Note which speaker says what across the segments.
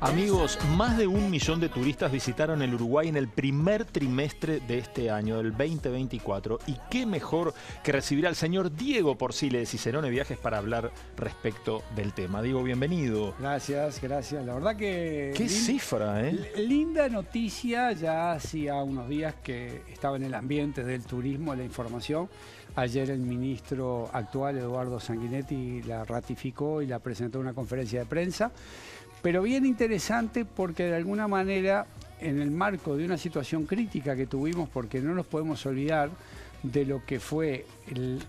Speaker 1: Amigos, más de un millón de turistas visitaron el Uruguay en el primer trimestre de este año, del 2024. Y qué mejor que recibir al señor Diego Porcile de Cicerone Viajes para hablar respecto del tema. Diego, bienvenido.
Speaker 2: Gracias, gracias. La verdad que...
Speaker 1: Qué cifra, ¿eh?
Speaker 2: Linda noticia, ya hacía unos días que estaba en el ambiente del turismo, la información. Ayer el ministro actual, Eduardo Sanguinetti, la ratificó y la presentó en una conferencia de prensa pero bien interesante porque de alguna manera en el marco de una situación crítica que tuvimos, porque no nos podemos olvidar de lo que fue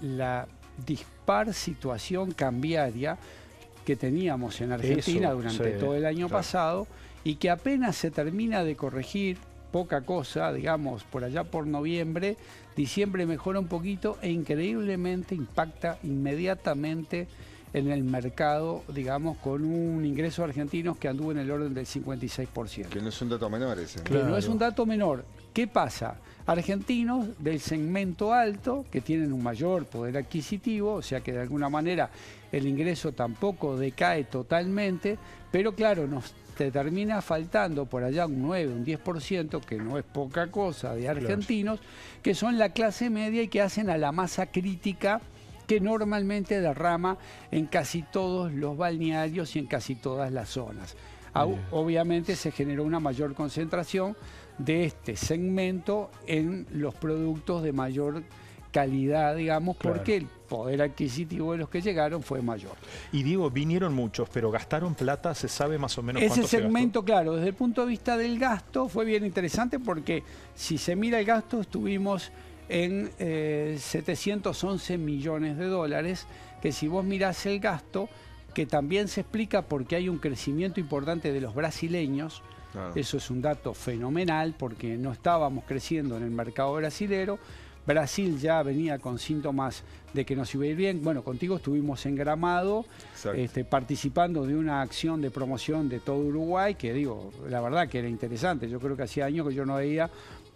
Speaker 2: la dispar situación cambiaria que teníamos en Argentina durante todo el año pasado y que apenas se termina de corregir, poca cosa, digamos, por allá por noviembre, diciembre mejora un poquito e increíblemente impacta inmediatamente en el mercado, digamos, con un ingreso argentino que anduvo en el orden del 56%.
Speaker 3: Que no es un dato menor ese.
Speaker 2: Que no es un dato menor. ¿Qué pasa? Argentinos del segmento alto, que tienen un mayor poder adquisitivo, o sea que de alguna manera el ingreso tampoco decae totalmente, pero claro, nos termina faltando por allá un 9, un 10%, que no es poca cosa, de argentinos, que son la clase media y que hacen a la masa crítica que normalmente derrama en casi todos los balnearios y en casi todas las zonas. Obviamente se generó una mayor concentración de este segmento en los productos de mayor calidad, digamos, porque el poder adquisitivo de los que llegaron fue mayor.
Speaker 1: Y digo, vinieron muchos, pero gastaron plata, se sabe más o menos
Speaker 2: Ese segmento, claro, desde el punto de vista del gasto fue bien interesante porque si se mira el gasto, estuvimos en 711 eh, millones de dólares, que si vos mirás el gasto, que también se explica porque hay un crecimiento importante de los brasileños, eso es un dato fenomenal porque no estábamos creciendo en el mercado brasilero, Brasil ya venía con síntomas de que nos iba a ir bien. Bueno, contigo estuvimos en Gramado, este, participando de una acción de promoción de todo Uruguay, que digo, la verdad que era interesante. Yo creo que hacía años que yo no veía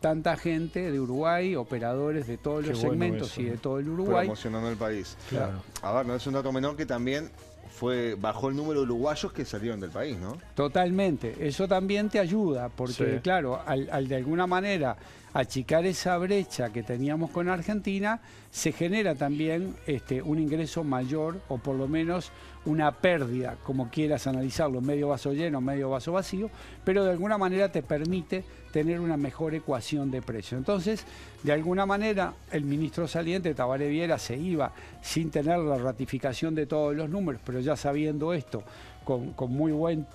Speaker 2: tanta gente de Uruguay, operadores de todos los segmentos y de todo el Uruguay.
Speaker 3: Promocionando el país. Claro. A ver, no es un dato menor que también fue bajó el número de uruguayos que salieron del país, ¿no?
Speaker 2: Totalmente. Eso también te ayuda, porque claro, al, de alguna manera achicar esa brecha que teníamos con Argentina, se genera también este, un ingreso mayor o por lo menos una pérdida, como quieras analizarlo, medio vaso lleno, medio vaso vacío, pero de alguna manera te permite tener una mejor ecuación de precio. Entonces, de alguna manera, el ministro saliente, Tabaré Viera, se iba sin tener la ratificación de todos los números, pero ya sabiendo esto, con, con muy buen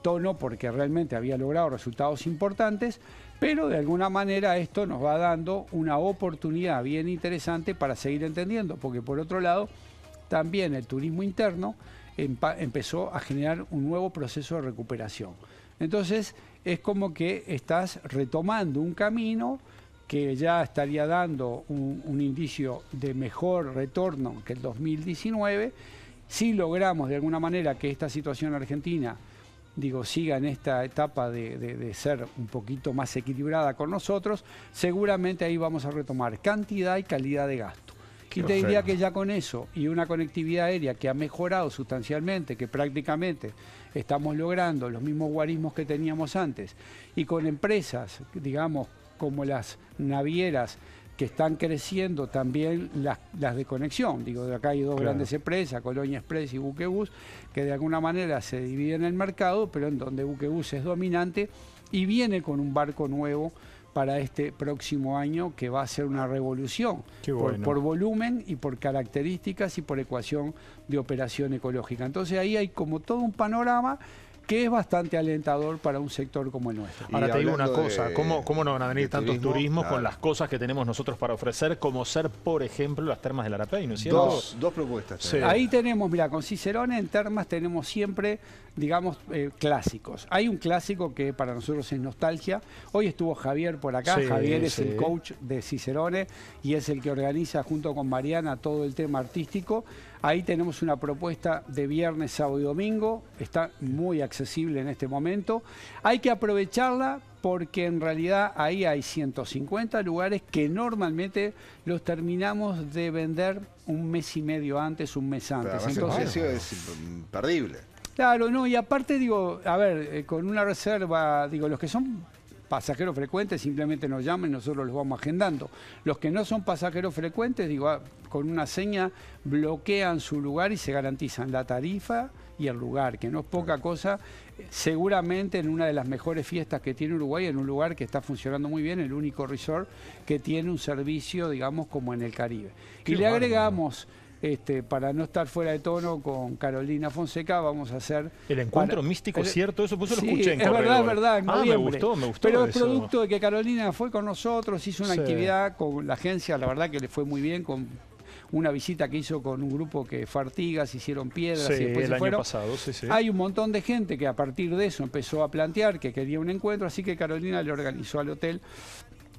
Speaker 2: tono, porque realmente había logrado resultados importantes, pero de alguna manera esto nos va dando una oportunidad bien interesante para seguir entendiendo, porque por otro lado, también el turismo interno empezó a generar un nuevo proceso de recuperación. Entonces es como que estás retomando un camino que ya estaría dando un, indicio de mejor retorno que el 2019. Si logramos de alguna manera que esta situación argentina digo, siga en esta etapa de, ser un poquito más equilibrada con nosotros, seguramente ahí vamos a retomar cantidad y calidad de gasto. Y te diría que ya con eso y una conectividad aérea que ha mejorado sustancialmente, que prácticamente estamos logrando los mismos guarismos que teníamos antes, y con empresas, digamos, como las navieras, que están creciendo también las, de conexión. Digo, de acá hay dos grandes empresas, Colonia Express y Buquebus, que de alguna manera se dividen el mercado, pero en donde Buquebus es dominante y viene con un barco nuevo para este próximo año que va a ser una revolución por, volumen y por características y por ecuación de operación ecológica. Entonces ahí hay como todo un panorama que es bastante alentador para un sector como el nuestro.
Speaker 1: Ahora te digo una cosa, ¿cómo, ¿cómo, no van a venir tantos turismos con las cosas que tenemos nosotros para ofrecer, como ser, por ejemplo, las termas del Arapey, ¿no es cierto?
Speaker 3: Dos, dos propuestas.
Speaker 2: Ahí tenemos, mira, con Cicerone en termas tenemos siempre, digamos, eh, clásicos. Hay un clásico que para nosotros es nostalgia. Hoy estuvo Javier por acá, Javier es el coach de Cicerone y es el que organiza junto con Mariana todo el tema artístico. Ahí tenemos una propuesta de viernes, sábado y domingo, está muy accesible en este momento. Hay que aprovecharla porque en realidad ahí hay 150 lugares que normalmente los terminamos de vender un mes y medio antes, un mes antes.
Speaker 3: Entonces, el precio es imperdible.
Speaker 2: Claro, no, y aparte digo, a ver, eh, con una reserva, digo, los que son pasajeros frecuentes simplemente nos llaman y nosotros los vamos agendando. Los que no son pasajeros frecuentes, digo, ah, con una seña bloquean su lugar y se garantizan la tarifa y el lugar, que no es poca cosa, seguramente en una de las mejores fiestas que tiene Uruguay, en un lugar que está funcionando muy bien, el único resort que tiene un servicio, digamos, como en el Caribe. y le agregamos... Este, para no estar fuera de tono con Carolina Fonseca, vamos a hacer...
Speaker 1: El encuentro místico, ¿cierto? Eso, pues, lo escuché en
Speaker 2: Es verdad, es verdad,
Speaker 1: ah, me gustó, me gustó
Speaker 2: Pero es producto de que Carolina fue con nosotros, hizo una actividad con la agencia, la verdad que le fue muy bien, con una visita que hizo con un grupo que fue Artigas, hicieron piedras y después
Speaker 1: el
Speaker 2: se
Speaker 1: fueron. pasado,
Speaker 2: Hay un montón de gente que a partir de eso empezó a plantear que quería un encuentro, así que Carolina le organizó al hotel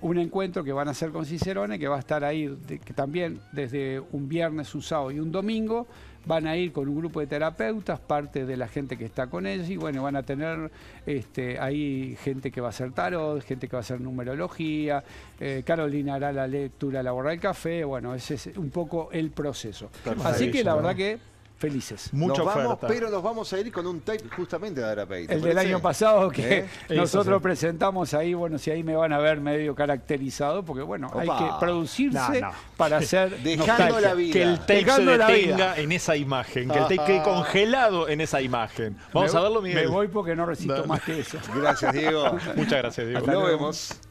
Speaker 2: un encuentro que van a hacer con Cicerone, que va a estar ahí que también desde un viernes, un sábado y un domingo. Van a ir con un grupo de terapeutas, parte de la gente que está con ellos, y bueno, van a tener este, ahí gente que va a hacer tarot, gente que va a hacer numerología, eh, Carolina hará la lectura laboral del café, bueno, ese es un poco el proceso. Así que la verdad que felices.
Speaker 3: Mucha nos vamos, pero nos vamos a ir con un tape justamente de Arapey.
Speaker 2: El del año pasado que ¿Eh? nosotros presentamos ahí, bueno, si ahí me van a ver medio caracterizado, porque bueno, hay que producirse para hacer
Speaker 3: dejando la vida.
Speaker 1: Que el tape se detenga en esa imagen, que el tape quede congelado en esa imagen. Vamos a verlo, Miguel.
Speaker 2: Me voy porque no resisto más que eso.
Speaker 3: Gracias, Diego.
Speaker 1: Muchas gracias, Diego.
Speaker 3: Nos vemos.